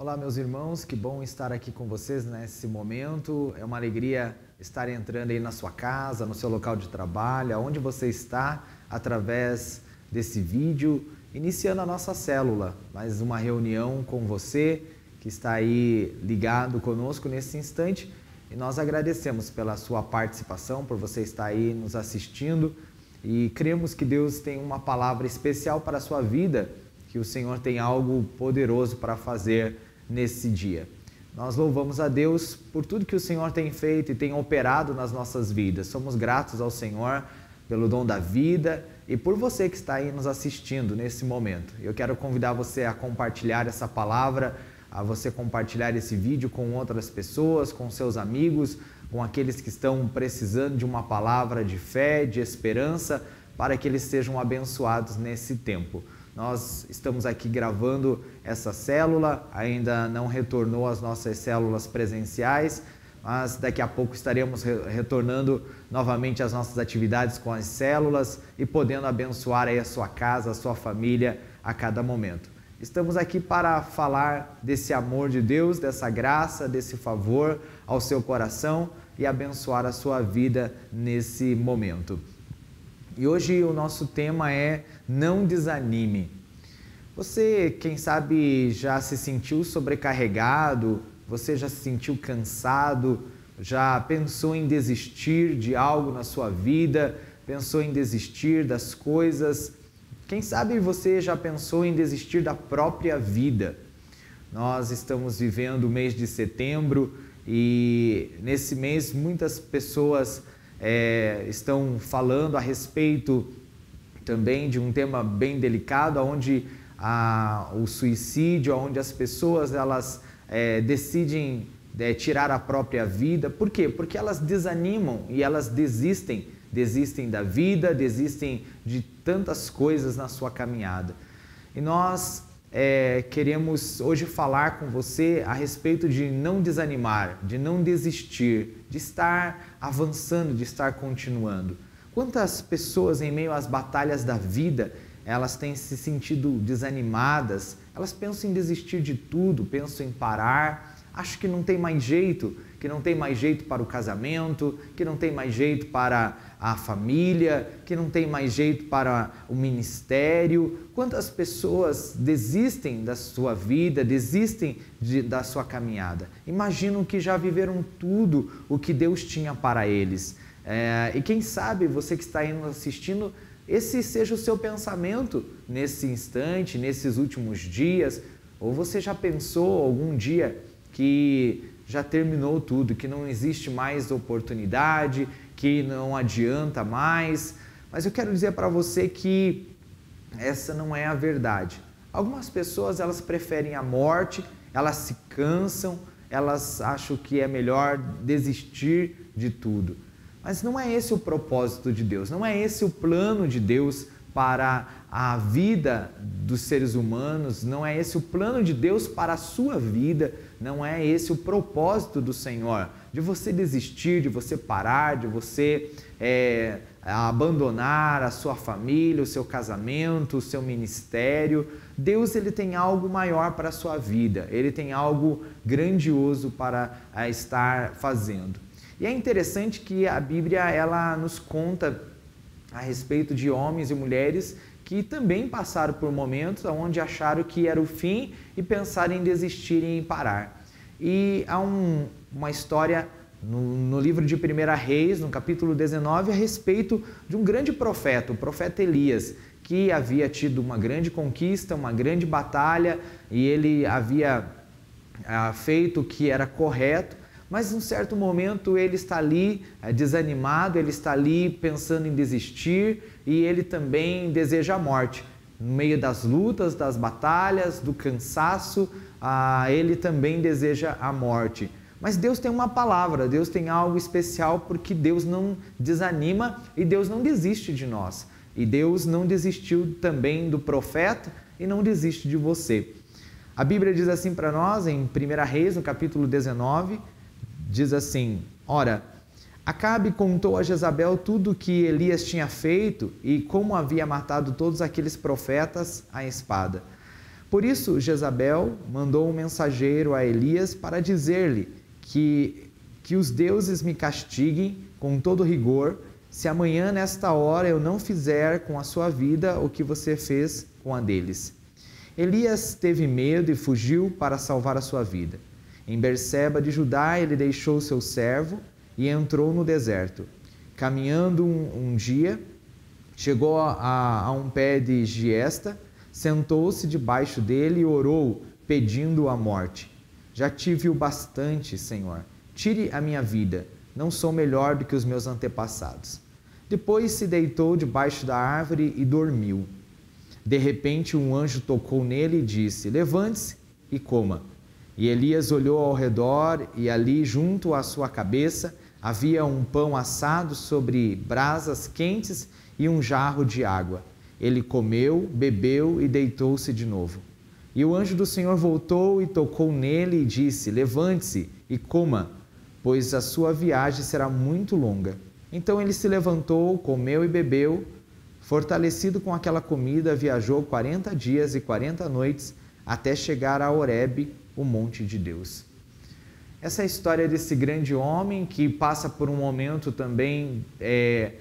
Olá, meus irmãos, que bom estar aqui com vocês nesse momento. É uma alegria estar entrando aí na sua casa, no seu local de trabalho, aonde você está, através desse vídeo, iniciando a nossa célula. Mais uma reunião com você que está aí ligado conosco nesse instante. E nós agradecemos pela sua participação, por você estar aí nos assistindo e cremos que Deus tem uma palavra especial para a sua vida, que o Senhor tem algo poderoso para fazer nesse dia. Nós louvamos a Deus por tudo que o Senhor tem feito e tem operado nas nossas vidas. Somos gratos ao Senhor pelo dom da vida e por você que está aí nos assistindo nesse momento. Eu quero convidar você a compartilhar essa palavra, a você compartilhar esse vídeo com outras pessoas, com seus amigos, com aqueles que estão precisando de uma palavra de fé, de esperança, para que eles sejam abençoados nesse tempo. Nós estamos aqui gravando essa célula, ainda não retornou às nossas células presenciais, mas daqui a pouco estaremos retornando novamente às nossas atividades com as células e podendo abençoar aí a sua casa, a sua família a cada momento. Estamos aqui para falar desse amor de Deus, dessa graça, desse favor ao seu coração e abençoar a sua vida nesse momento. E hoje o nosso tema é Não desanime. Você, quem sabe, já se sentiu sobrecarregado, você já se sentiu cansado, já pensou em desistir de algo na sua vida, pensou em desistir das coisas. Quem sabe você já pensou em desistir da própria vida. Nós estamos vivendo o mês de setembro e nesse mês muitas pessoas é, estão falando a respeito também de um tema bem delicado, onde a, o suicídio, onde as pessoas elas é, decidem é, tirar a própria vida. Por quê? Porque elas desanimam e elas desistem, desistem da vida, desistem de tantas coisas na sua caminhada. E nós é, queremos hoje falar com você a respeito de não desanimar, de não desistir, de estar avançando, de estar continuando. Quantas pessoas em meio às batalhas da vida elas têm se sentido desanimadas, elas pensam em desistir de tudo, pensam em parar, acham que não tem mais jeito, que não tem mais jeito para o casamento, que não tem mais jeito para a família, que não tem mais jeito para o ministério. Quantas pessoas desistem da sua vida, desistem de, da sua caminhada? Imaginam que já viveram tudo o que Deus tinha para eles. É, e quem sabe você que está nos assistindo, esse seja o seu pensamento nesse instante, nesses últimos dias, ou você já pensou algum dia que já terminou tudo, que não existe mais oportunidade, que não adianta mais. Mas eu quero dizer para você que essa não é a verdade. Algumas pessoas elas preferem a morte, elas se cansam, elas acham que é melhor desistir de tudo. Mas não é esse o propósito de Deus, não é esse o plano de Deus para a vida dos seres humanos, não é esse o plano de Deus para a sua vida, não é esse o propósito do Senhor, de você desistir, de você parar, de você é, abandonar a sua família, o seu casamento, o seu ministério. Deus ele tem algo maior para a sua vida, ele tem algo grandioso para é, estar fazendo. E é interessante que a Bíblia ela nos conta a respeito de homens e mulheres que também passaram por momentos onde acharam que era o fim e pensaram em desistir e em parar. E há um, uma história no, no, livro de 1 Reis, no capítulo 19, a respeito de um grande profeta, o profeta Elias, que havia tido uma grande conquista, uma grande batalha e ele havia ah, feito o que era correto, mas em certo momento ele está ali é, desanimado, ele está ali pensando em desistir e ele também deseja a morte. No meio das lutas, das batalhas, do cansaço, ah, ele também deseja a morte. Mas Deus tem uma palavra, Deus tem algo especial porque Deus não desanima e Deus não desiste de nós. E Deus não desistiu também do profeta e não desiste de você. A Bíblia diz assim para nós em 1 Reis, no capítulo 19, diz assim: Ora, Acabe contou a Jezabel tudo o que Elias tinha feito e como havia matado todos aqueles profetas à espada. Por isso, Jezabel mandou um mensageiro a Elias para dizer-lhe que, que os deuses me castiguem com todo rigor, se amanhã, nesta hora, eu não fizer com a sua vida o que você fez com a deles. Elias teve medo e fugiu para salvar a sua vida. Em Berseba de Judá, ele deixou seu servo e entrou no deserto. Caminhando um, um dia, chegou a, a um pé de giesta, sentou-se debaixo dele e orou, pedindo a morte. Já tive o bastante, Senhor. Tire a minha vida. Não sou melhor do que os meus antepassados. Depois se deitou debaixo da árvore e dormiu. De repente, um anjo tocou nele e disse: Levante-se e coma. E Elias olhou ao redor, e ali, junto à sua cabeça, havia um pão assado sobre brasas quentes e um jarro de água. Ele comeu, bebeu e deitou-se de novo. E o anjo do Senhor voltou e tocou nele e disse: Levante-se e coma, pois a sua viagem será muito longa. Então ele se levantou, comeu e bebeu. Fortalecido com aquela comida, viajou quarenta dias e quarenta noites até chegar a Horebe, o monte de Deus. Essa é a história desse grande homem que passa por um momento também é,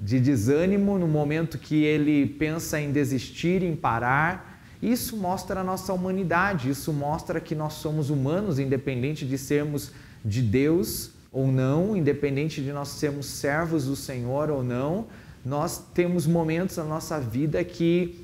de desânimo, no momento que ele pensa em desistir, em parar. Isso mostra a nossa humanidade, isso mostra que nós somos humanos, independente de sermos de Deus ou não, independente de nós sermos servos do Senhor ou não. Nós temos momentos na nossa vida que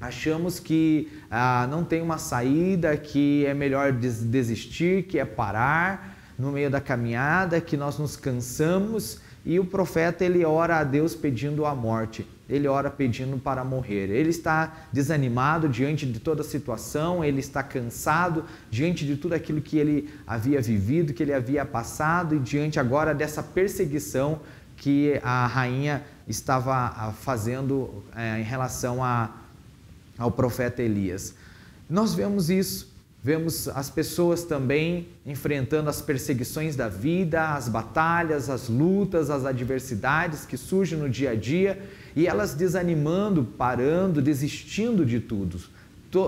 achamos que ah, não tem uma saída, que é melhor desistir, que é parar no meio da caminhada, que nós nos cansamos e o profeta ele ora a Deus pedindo a morte, ele ora pedindo para morrer. Ele está desanimado diante de toda a situação, ele está cansado diante de tudo aquilo que ele havia vivido, que ele havia passado e diante agora dessa perseguição que a rainha estava ah, fazendo é, em relação a ao profeta Elias. Nós vemos isso, vemos as pessoas também enfrentando as perseguições da vida, as batalhas, as lutas, as adversidades que surgem no dia a dia e elas desanimando, parando, desistindo de tudo.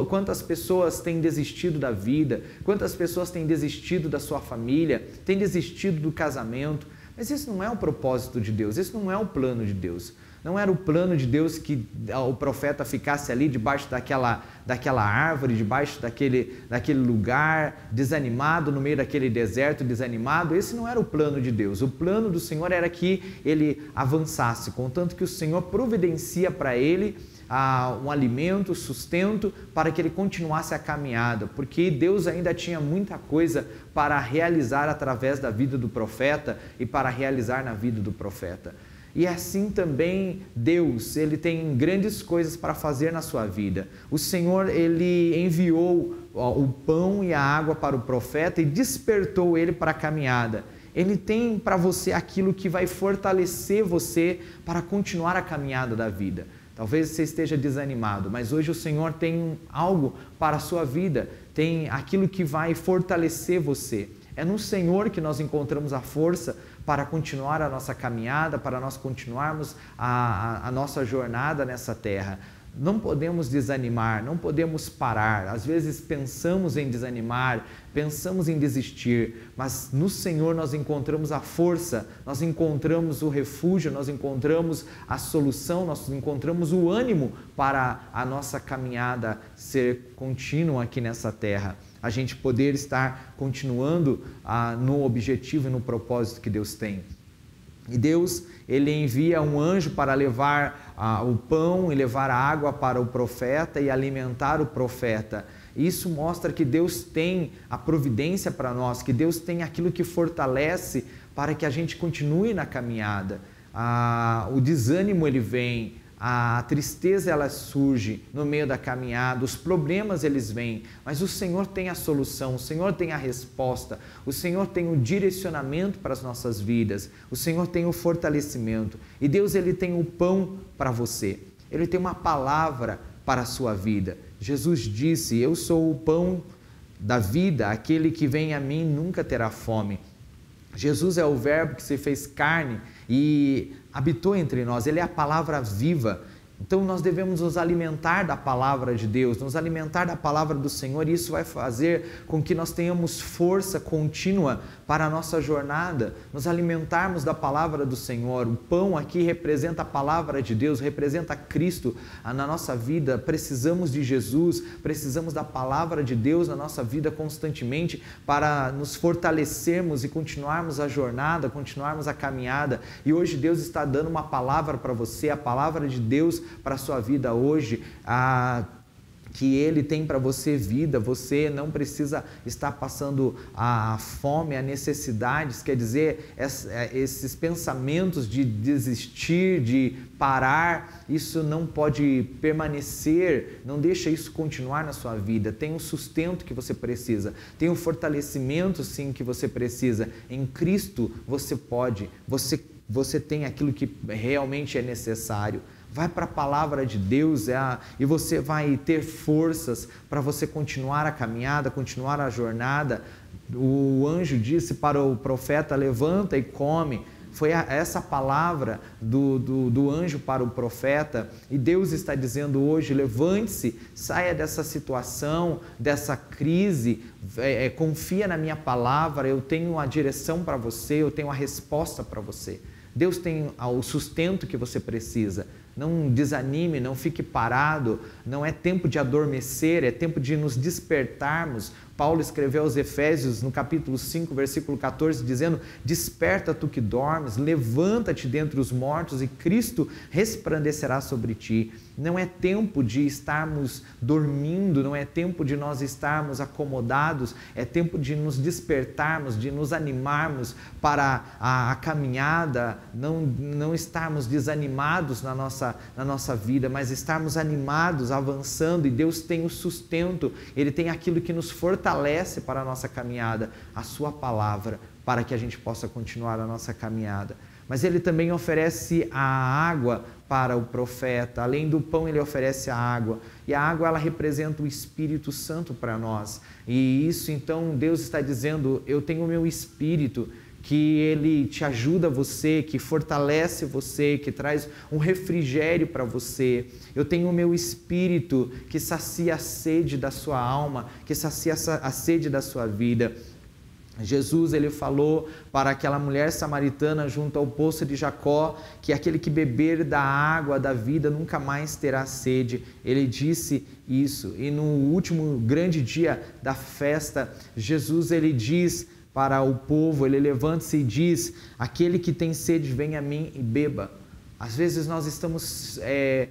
Quantas pessoas têm desistido da vida, quantas pessoas têm desistido da sua família, têm desistido do casamento, mas isso não é o propósito de Deus, isso não é o plano de Deus. Não era o plano de Deus que o profeta ficasse ali debaixo daquela, daquela árvore, debaixo daquele, daquele lugar, desanimado, no meio daquele deserto, desanimado. Esse não era o plano de Deus. O plano do Senhor era que ele avançasse, contanto que o Senhor providencia para ele ah, um alimento, sustento, para que ele continuasse a caminhada, porque Deus ainda tinha muita coisa para realizar através da vida do profeta e para realizar na vida do profeta. E assim também Deus, ele tem grandes coisas para fazer na sua vida. O Senhor, ele enviou o pão e a água para o profeta e despertou ele para a caminhada. Ele tem para você aquilo que vai fortalecer você para continuar a caminhada da vida. Talvez você esteja desanimado, mas hoje o Senhor tem algo para a sua vida, tem aquilo que vai fortalecer você. É no Senhor que nós encontramos a força para continuar a nossa caminhada, para nós continuarmos a, a, a nossa jornada nessa terra. Não podemos desanimar, não podemos parar. Às vezes pensamos em desanimar, pensamos em desistir, mas no Senhor nós encontramos a força, nós encontramos o refúgio, nós encontramos a solução, nós encontramos o ânimo para a nossa caminhada ser contínua aqui nessa terra a gente poder estar continuando ah, no objetivo e no propósito que Deus tem. E Deus, ele envia um anjo para levar ah, o pão e levar a água para o profeta e alimentar o profeta. Isso mostra que Deus tem a providência para nós, que Deus tem aquilo que fortalece para que a gente continue na caminhada. Ah, o desânimo ele vem, a tristeza ela surge no meio da caminhada, os problemas eles vêm, mas o Senhor tem a solução, o Senhor tem a resposta, o Senhor tem o direcionamento para as nossas vidas, o Senhor tem o fortalecimento e Deus ele tem o pão para você, ele tem uma palavra para a sua vida. Jesus disse: Eu sou o pão da vida, aquele que vem a mim nunca terá fome. Jesus é o Verbo que se fez carne e habitou entre nós, ele é a palavra viva Então nós devemos nos alimentar da palavra de Deus, nos alimentar da palavra do Senhor, e isso vai fazer com que nós tenhamos força contínua para a nossa jornada, nos alimentarmos da palavra do Senhor. O pão aqui representa a palavra de Deus, representa Cristo na nossa vida. Precisamos de Jesus, precisamos da palavra de Deus na nossa vida constantemente para nos fortalecermos e continuarmos a jornada, continuarmos a caminhada. E hoje Deus está dando uma palavra para você, a palavra de Deus para a sua vida hoje, a que Ele tem para você vida, você não precisa estar passando a fome, a necessidades, quer dizer, é, esses pensamentos de desistir, de parar, isso não pode permanecer, não deixa isso continuar na sua vida. Tem o sustento que você precisa, tem o fortalecimento sim que você precisa. Em Cristo você pode, você, você tem aquilo que realmente é necessário. Vai para a palavra de Deus é a, e você vai ter forças para você continuar a caminhada, continuar a jornada. O anjo disse para o profeta: levanta e come. Foi a, essa palavra do, do, do, anjo para o profeta, e Deus está dizendo hoje: levante-se, saia dessa situação, dessa crise, é, é, confia na minha palavra, eu tenho a direção para você, eu tenho a resposta para você. Deus tem o sustento que você precisa. Não desanime, não fique parado, não é tempo de adormecer, é tempo de nos despertarmos Paulo escreveu aos Efésios, no capítulo 5, versículo 14, dizendo: Desperta tu que dormes, levanta-te dentre os mortos e Cristo resplandecerá sobre ti. Não é tempo de estarmos dormindo, não é tempo de nós estarmos acomodados, é tempo de nos despertarmos, de nos animarmos para a, a caminhada, não, não estarmos desanimados na nossa, na nossa vida, mas estarmos animados, avançando, e Deus tem o sustento, Ele tem aquilo que nos fortalece fortalece para a nossa caminhada a Sua palavra, para que a gente possa continuar a nossa caminhada. Mas Ele também oferece a água para o profeta. Além do pão, ele oferece a água. E a água ela representa o Espírito Santo para nós. E isso então Deus está dizendo: eu tenho o meu espírito que ele te ajuda você, que fortalece você, que traz um refrigério para você. Eu tenho o meu espírito que sacia a sede da sua alma, que sacia a sede da sua vida. Jesus ele falou para aquela mulher samaritana junto ao poço de Jacó que aquele que beber da água da vida nunca mais terá sede. Ele disse isso. E no último grande dia da festa, Jesus ele diz para o povo, ele levanta-se e diz: Aquele que tem sede, vem a mim e beba. Às vezes nós estamos é,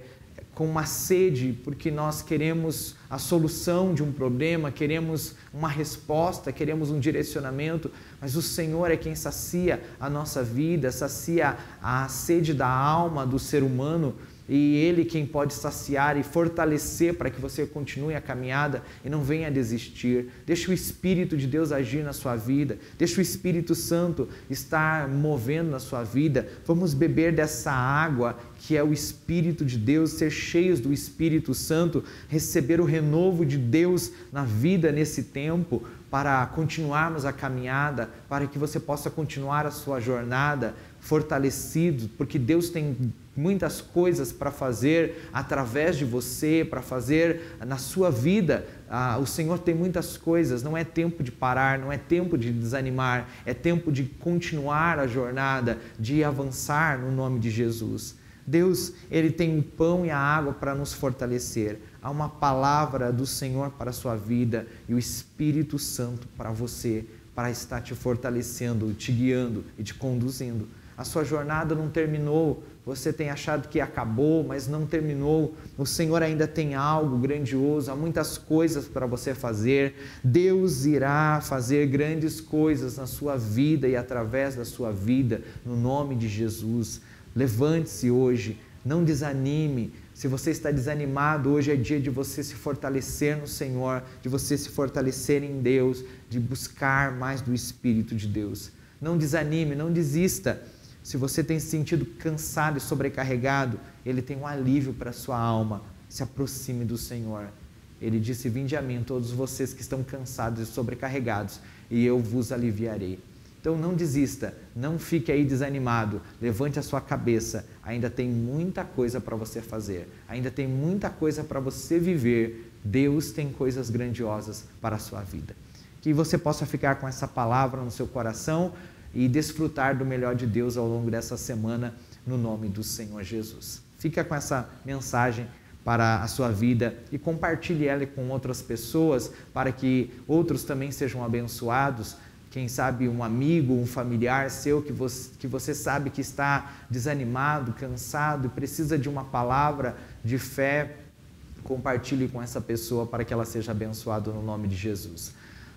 com uma sede porque nós queremos a solução de um problema, queremos uma resposta, queremos um direcionamento, mas o Senhor é quem sacia a nossa vida, sacia a sede da alma do ser humano e Ele quem pode saciar e fortalecer para que você continue a caminhada e não venha a desistir. Deixe o Espírito de Deus agir na sua vida, deixe o Espírito Santo estar movendo na sua vida. Vamos beber dessa água que é o Espírito de Deus, ser cheios do Espírito Santo, receber o renovo de Deus na vida nesse tempo, para continuarmos a caminhada, para que você possa continuar a sua jornada fortalecido, porque Deus tem muitas coisas para fazer através de você, para fazer na sua vida. Ah, o Senhor tem muitas coisas, não é tempo de parar, não é tempo de desanimar, é tempo de continuar a jornada, de avançar no nome de Jesus. Deus, Ele tem o pão e a água para nos fortalecer. Há uma palavra do Senhor para a sua vida e o Espírito Santo para você, para estar te fortalecendo, te guiando e te conduzindo. A sua jornada não terminou, você tem achado que acabou, mas não terminou. O Senhor ainda tem algo grandioso, há muitas coisas para você fazer. Deus irá fazer grandes coisas na sua vida e através da sua vida, no nome de Jesus. Levante-se hoje, não desanime. Se você está desanimado, hoje é dia de você se fortalecer no Senhor, de você se fortalecer em Deus, de buscar mais do Espírito de Deus. Não desanime, não desista. Se você tem se sentido cansado e sobrecarregado, Ele tem um alívio para a sua alma. Se aproxime do Senhor. Ele disse: Vinde a mim, todos vocês que estão cansados e sobrecarregados, e eu vos aliviarei. Então não desista, não fique aí desanimado, levante a sua cabeça. Ainda tem muita coisa para você fazer, ainda tem muita coisa para você viver. Deus tem coisas grandiosas para a sua vida. Que você possa ficar com essa palavra no seu coração e desfrutar do melhor de Deus ao longo dessa semana, no nome do Senhor Jesus. Fica com essa mensagem para a sua vida e compartilhe ela com outras pessoas para que outros também sejam abençoados. Quem sabe um amigo, um familiar seu que você, que você sabe que está desanimado, cansado, precisa de uma palavra de fé, compartilhe com essa pessoa para que ela seja abençoada no nome de Jesus.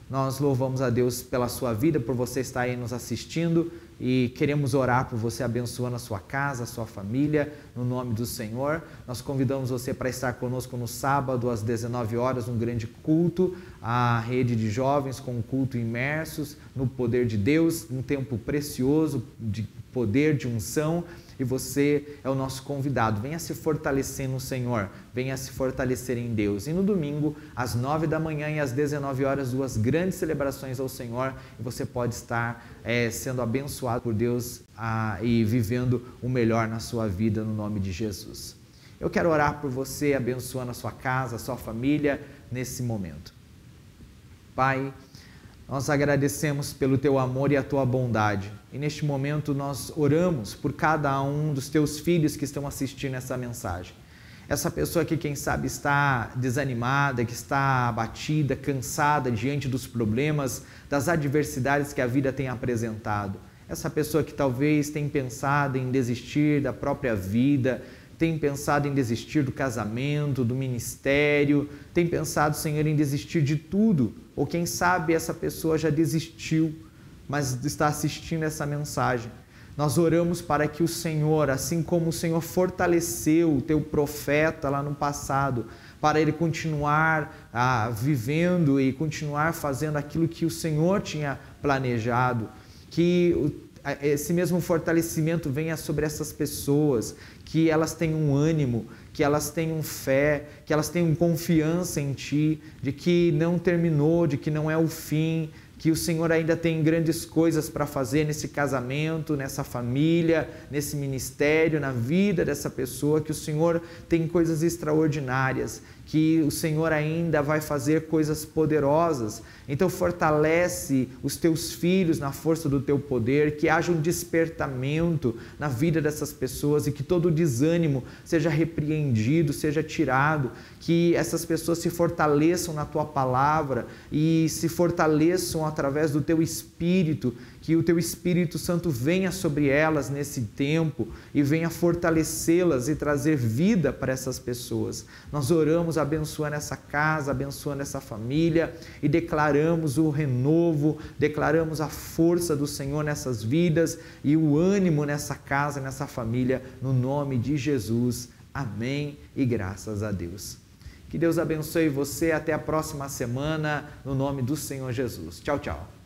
Nós louvamos a Deus pela sua vida, por você estar aí nos assistindo e queremos orar por você, abençoando a sua casa, a sua família, no nome do Senhor. Nós convidamos você para estar conosco no sábado, às 19 horas, um grande culto, a rede de jovens com um culto imersos no poder de Deus, um tempo precioso de poder, de unção e você é o nosso convidado. Venha se fortalecer no Senhor, venha se fortalecer em Deus. E no domingo, às 9 da manhã e às 19 horas, duas grandes celebrações ao Senhor e você pode estar é, sendo abençoado por Deus e vivendo o melhor na sua vida no nome de Jesus. Eu quero orar por você, abençoando a sua casa, a sua família nesse momento. Pai, nós agradecemos pelo teu amor e a tua bondade. E neste momento nós oramos por cada um dos teus filhos que estão assistindo essa mensagem. Essa pessoa que, quem sabe, está desanimada, que está abatida, cansada diante dos problemas, das adversidades que a vida tem apresentado. Essa pessoa que talvez tenha pensado em desistir da própria vida, tem pensado em desistir do casamento, do ministério, tem pensado, Senhor, em desistir de tudo, ou quem sabe essa pessoa já desistiu, mas está assistindo essa mensagem. Nós oramos para que o Senhor, assim como o Senhor fortaleceu o teu profeta lá no passado, para ele continuar ah, vivendo e continuar fazendo aquilo que o Senhor tinha planejado, que esse mesmo fortalecimento venha sobre essas pessoas, que elas tenham ânimo, que elas tenham fé, que elas tenham confiança em Ti, de que não terminou, de que não é o fim, que o Senhor ainda tem grandes coisas para fazer nesse casamento, nessa família, nesse ministério, na vida dessa pessoa, que o Senhor tem coisas extraordinárias, que o Senhor ainda vai fazer coisas poderosas. Então fortalece os teus filhos na força do teu poder, que haja um despertamento na vida dessas pessoas e que todo desânimo seja repreendido, seja tirado, que essas pessoas se fortaleçam na tua palavra e se fortaleçam através do teu espírito que o teu Espírito Santo venha sobre elas nesse tempo e venha fortalecê-las e trazer vida para essas pessoas. Nós oramos abençoando essa casa, abençoando essa família e declaramos o renovo, declaramos a força do Senhor nessas vidas e o ânimo nessa casa, nessa família, no nome de Jesus. Amém e graças a Deus. Que Deus abençoe você. Até a próxima semana, no nome do Senhor Jesus. Tchau, tchau.